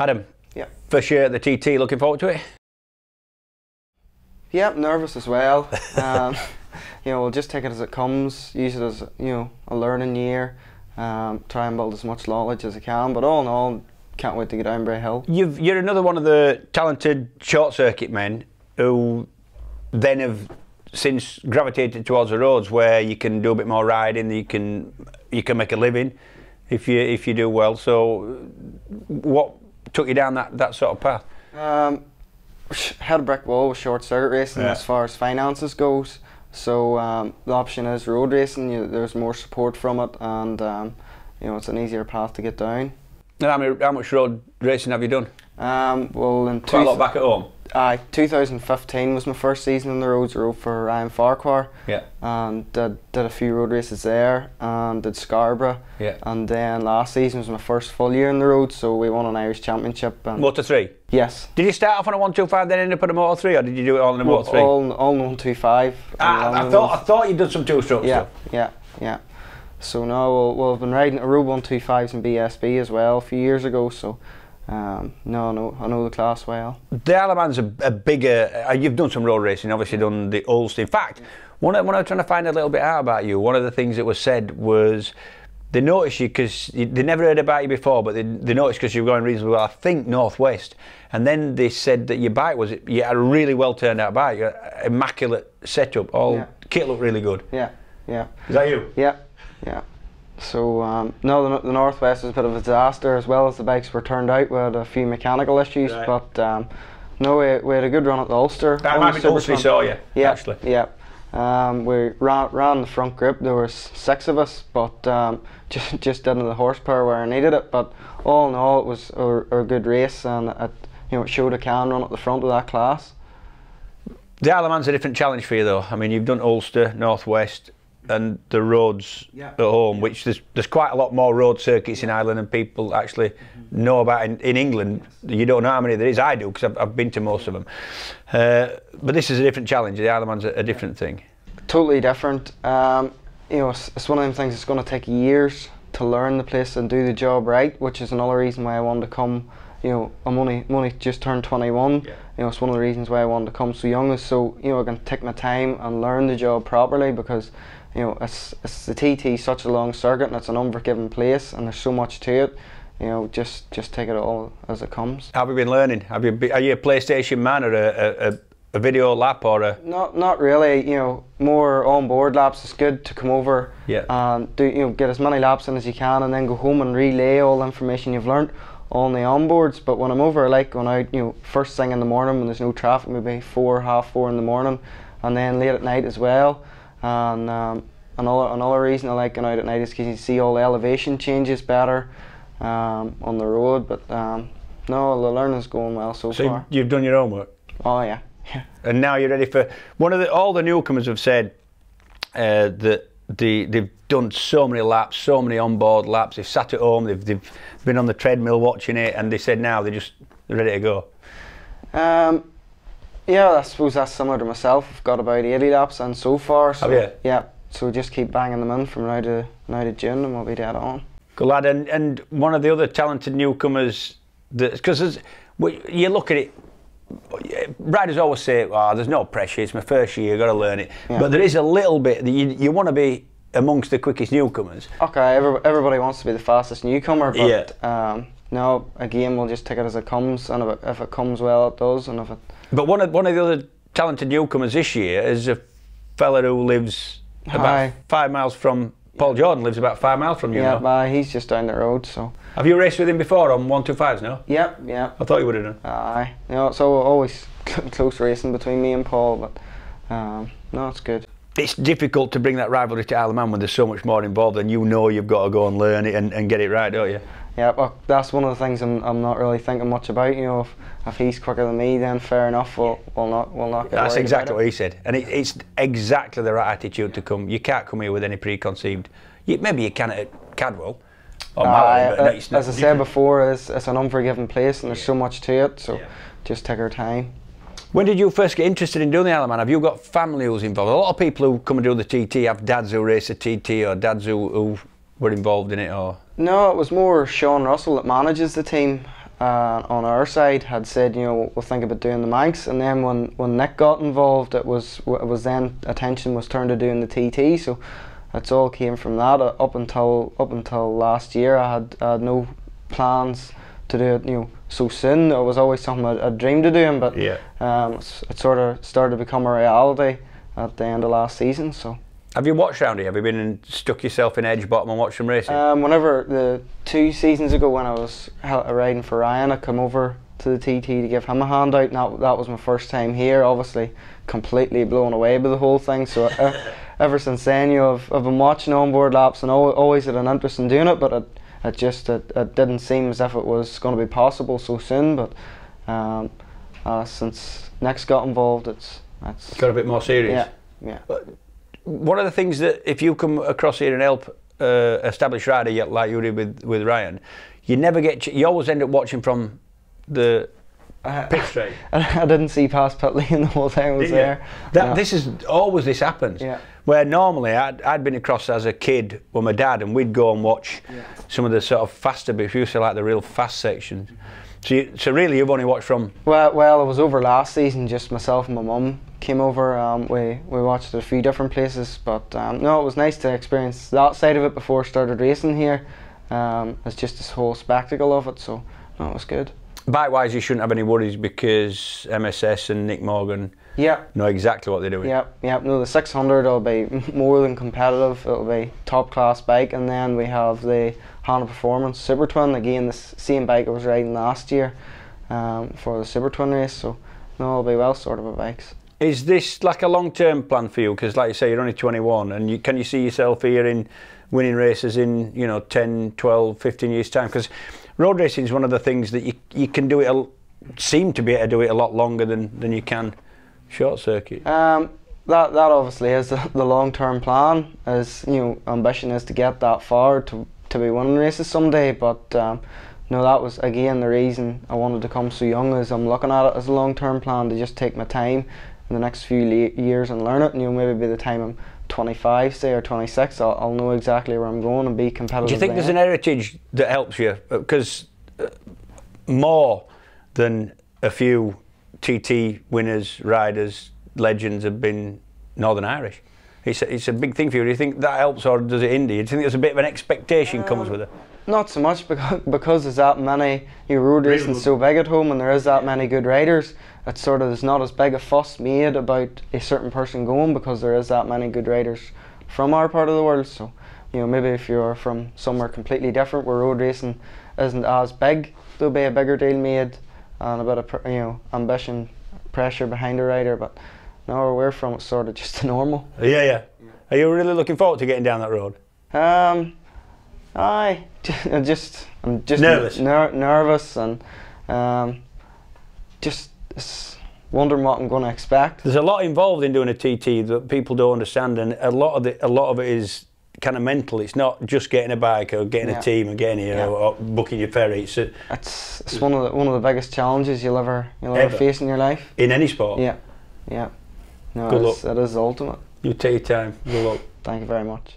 Adam, Yeah. first year at the TT, looking forward to it? Yeah, nervous as well. Um, you know, we'll just take it as it comes. Use it as you know a learning year. Um, try and build as much knowledge as I can. But all in all, can't wait to get down Bray Hill. You've, you're another one of the talented short circuit men who then have since gravitated towards the roads where you can do a bit more riding, you can you can make a living if you if you do well. So, what took you down that, that sort of path? Um, had a brick wall with short circuit racing Yeah. as far as finances goes. So um, the option is road racing. You, there's more support from it, and um, you know it's an easier path to get down. And how, many, how much road racing have you done? Um, well, in Quite a two, lot back at home. Aye, 2015 was my first season on the roads. road for Ryan Farquhar Yeah. and did, did a few road races there and did Scarborough. Yeah. And then last season was my first full year on the road, so we won an Irish Championship. And Motor three. yes, Did you start off on a one two five, then end up on a Moto3, or did you do it all in a Moto3? all all one two five. Ah, I thought I thought you'd done some two strokes. Yeah, stuff. yeah, yeah. So now we'll, we'll have been riding a Road 125s and BSB as well a few years ago. So um, no, I know I know the class well. The Isle of Man's a, a bigger. Uh, you've done some road racing, obviously done the Ulster. In fact, one when I was trying to find a little bit out about you, one of the things that was said was they noticed you because they never heard about you before, but they, they noticed because you were going reasonably well. I think northwest, and then they said that your bike was you had a really well turned out bike, immaculate setup, all Yeah. kit looked really good. Yeah, yeah. Is that you? Yeah, yeah. So um, no, the, the northwest was a bit of a disaster as well as the bikes were turned out. We had a few mechanical issues, Right. but um, no, we, we had a good run at the Ulster. That might the be Ulster, saw you, Yeah, actually. yeah. Um, we ran, ran the front group. There was six of us, but um, just just didn't have the horsepower where I needed it. But all in all, it was a, a good race, and it you know it showed I can run at the front of that class. The Isle of Man's a different challenge for you, though. I mean, you've done Ulster, Northwest, and the roads Yeah. at home, which there's there's quite a lot more road circuits in Ireland, and people actually know about in, in England. You don't know how many there is. I do because I've, I've been to most of them. Uh, but this is a different challenge. The Isle of Man's a, a different thing. totally different. Um, you know, it's, it's one of them things that's going to take years to learn the place and do the job right, which is another reason why I wanted to come. You know, I'm only, I'm only just turned 21. Yeah. You know, it's one of the reasons why I wanted to come so young is so you know I can take my time and learn the job properly because you know it's, it's the TT such a long circuit and it's an unforgiving place and there's so much to it. You know, just just take it all as it comes. How have you been learning? Have you be, are you a PlayStation man or a, a, a, video lap or a? Not not really. You know, more on board laps. It's good to come over Yeah. and do you know get as many laps in as you can, and then go home and relay all the information you've learned on the onboards. But when I'm over, I like going out, you know, first thing in the morning when there's no traffic, maybe four, half four in the morning, and then late at night as well. And um, another another reason I like going out at night is because you see all the elevation changes better um, on the road. But um, no, the learning's going well so, So far. you've done your homework. Oh yeah, yeah. and now you're ready for one of the all the newcomers have said uh, that the they've done so many laps, so many onboard laps. They've sat at home, they've they've been on the treadmill watching it, and they said now they're just ready to go. Um, yeah, I suppose that's similar to myself. I've got about 80 laps and so far. So, Have you? Yeah, so we just keep banging them in from now to now to June and we'll be dead on. Good lad, and and one of the other talented newcomers that because you look at it. Riders always say, "Oh, there's no pressure. It's my first year. You've got to learn it." Yeah. But there is a little bit that you you want to be amongst the quickest newcomers. Okay, every, everybody wants to be the fastest newcomer, but Yeah. um, no, again, we'll just take it as it comes, and if it, if it comes well, it does, and if it But one of one of the other talented newcomers this year is a fella who lives about Hi. five miles from Paul Jordan. Lives about five miles from you. yeah, but he's just down the road, so Have you raced with him before on one two fives? No, yep, yep. I thought you would have done. Aye, you know, it's always close racing between me and Paul, but um, no, it's good. It's difficult to bring that rivalry to Isle of Man when there's so much more involved, and you know you've got to go and learn it and, and get it right, don't you? Yeah, well, that's one of the things I'm, I'm not really thinking much about. You know, if, if he's quicker than me, then fair enough. We'll, we'll not we'll not That's exactly what he said, and it, it's exactly the right attitude to come. You can't come here with any preconceived. You, maybe you can at Cadwell or Aye, Mallory, but it's as I said before, it's, it's an unforgiving place, and there's so much to it. So Yeah. just take our time. When did you first get interested in doing the Isle of Man? Have you got family who's involved? A lot of people who come and do the TT have dads who race a TT or dads who, who were involved in it. Or No, it was more Sean Russell that manages the team. uh, on our side had said, you know, we'll think about doing the Manx, and then when, when Nick got involved, it was it was then attention was turned to doing the TT. So it's all came from that. Uh, up until up until last year, I had, I had no plans to do it, you know, so soon. It was always something I, I dreamed of doing, but Yeah. um, it sort of started to become a reality at the end of last season. So. Have you watched round here? Have you been and stuck yourself in edge bottom and watched them racing? Um, whenever the two seasons ago when I was riding for Ryan, I come over to the TT to give him a handout. And that, that was my first time here. Obviously, completely blown away by the whole thing. So uh, ever since then, you know, I've, I've been watching onboard laps and always had an interest in doing it. But it, it just it, it didn't seem as if it was going to be possible so soon. But um, uh, since Nick's got involved, it's it's Got a bit more serious. yeah yeah. One of the things that if you come across here and help uh, establish rider yet like you did with, with Ryan, you never get. You always end up watching from the pit straight. I didn't see past Putley lane the whole time I was there. That No. this is always this happens. Yeah. Where normally I'd, I'd been across as a kid with my dad, and we'd go and watch some of the sort of faster bits. We used to like the real fast sections. So, you, so really, you've only watched from. Well, well, I was over last season. Just myself and my mum came over. Um, we we watched it a few different places, but um, no, it was nice to experience that side of it before I started racing here. Um, it's just this whole spectacle of it. So no, it was good. Bike wise, you shouldn't have any worries because MSS and Nick Morgan Yeah. know exactly what they're doing. Yep, yep. No, the 600 will be more than competitive. It'll be top class bike, and then we have the Hanna Performance Super Twin. Again, the same bike I was riding last year um, for the Super Twin race. So, no, it'll be well sorted of bikes. Is this like a long term plan for you? Because, like you say, you're only 21, and you, can you see yourself here in winning races in you know 10, 12, 15 years' time? Because road racing is one of the things that you you can do it, a, seem to be able to do it a lot longer than, than you can short circuit. Um, that that obviously is the, long term plan. as you know ambition is to get that far to to be winning races someday. But um, no, that was again the reason I wanted to come so young. Is I'm looking at it as a long term plan to just take my time in the next few years and learn it. And you know maybe by the time I'm 25, say or 26, I'll, I'll know exactly where I'm going and be competitive. Do you think there's an heritage that helps you? Because uh, more than a few TT winners, riders, legends have been Northern Irish. It's a, it's a big thing for you. Do you think that helps or does it hinder you? Do you think there's a bit of an expectation comes with it? Not so much because because there's that many you know, road racing so big at home and there is that many good riders. It's sort of there's not as big a fuss made about a certain person going because there is that many good riders from our part of the world. So you know maybe if you're from somewhere completely different where road racing isn't as big, there'll be a bigger deal made and a bit of pr- you know ambition, pressure behind a rider. But no, where we're from, it's sort of just normal. Yeah, yeah. Are you really looking forward to getting down that road? Um, I just I'm just Nervous? ner- nervous and um, just wondering what I'm going to expect. There's a lot involved in doing a TT that people don't understand, and a lot of the, a lot of it is kind of mental. It's not just getting a bike or getting Yeah. a team and getting here Yeah. or, or booking your ferry. It's uh, It's it's one of the one of the biggest challenges you'll ever you'll ever Ever. face in your life. in any sport. Yeah, yeah. No, Good it's, it is the ultimate. You take your time. Good luck. Thank you very much.